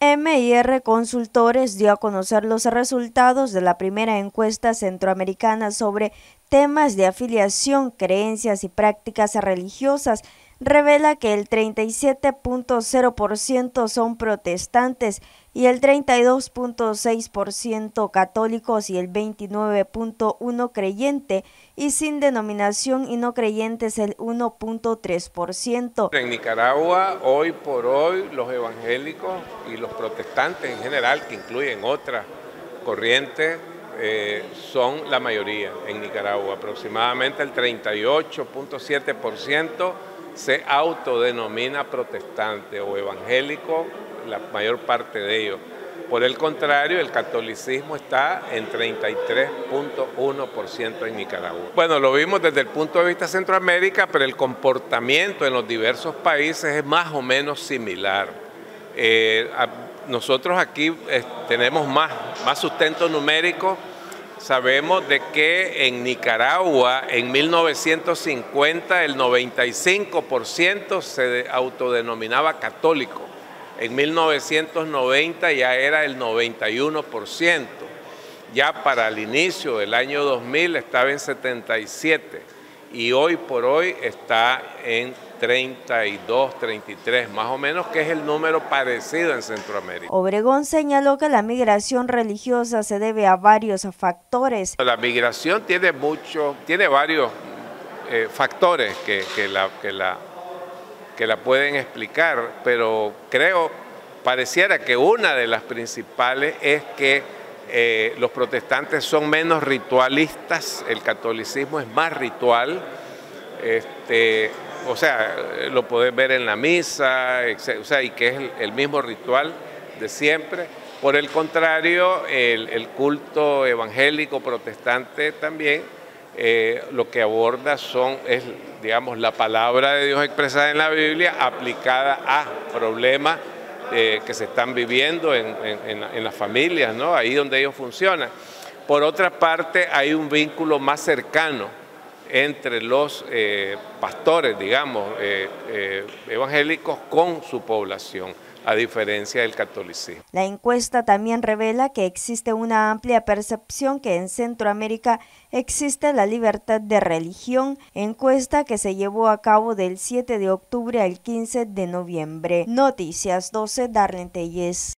MIR Consultores dio a conocer los resultados de la primera encuesta centroamericana sobre temas de afiliación, creencias y prácticas religiosas revela que el 37.0% son protestantes y el 32.6% católicos y el 29.1% creyente y sin denominación y no creyentes el 1.3%. En Nicaragua, hoy por hoy, los evangélicos y los protestantes en general, que incluyen otras corrientes, eh, son la mayoría en Nicaragua. Aproximadamente el 38.7% se autodenomina protestante o evangélico, la mayor parte de ellos. Por el contrario, el catolicismo está en 33.1% en Nicaragua. Bueno, lo vimos desde el punto de vista Centroamérica, pero el comportamiento en los diversos países es más o menos similar. Eh, nosotros aquí eh, tenemos más, más sustento numérico Sabemos de que en Nicaragua en 1950 el 95% se autodenominaba católico. En 1990 ya era el 91%. Ya para el inicio del año 2000 estaba en 77 y hoy por hoy está en 32, 33 más o menos, que es el número parecido en Centroamérica. Obregón señaló que la migración religiosa se debe a varios factores. La migración tiene mucho, tiene varios eh, factores que, la, que, la, que la pueden explicar, pero creo, pareciera que una de las principales es que eh, los protestantes son menos ritualistas, el catolicismo es más ritual, este, o sea, lo podés ver en la misa, o sea, y que es el, mismo ritual de siempre. Por el contrario, el, culto evangélico protestante también eh, lo que aborda son, es, digamos, la palabra de Dios expresada en la Biblia aplicada a problemas eh, que se están viviendo en, en las familias, ¿no? ahí donde ellos funcionan. Por otra parte, hay un vínculo más cercano entre los eh, pastores, digamos, eh, evangélicos con su población a diferencia del catolicismo. La encuesta también revela que existe una amplia percepción que en Centroamérica existe la libertad de religión, encuesta que se llevó a cabo del 7 de octubre al 15 de noviembre. Noticias 12, Darlene Telles.